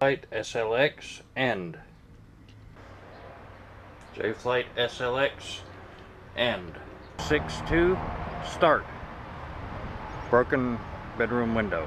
Flight SLX end. J Flight SLX end. 6-2 start. Broken bedroom window.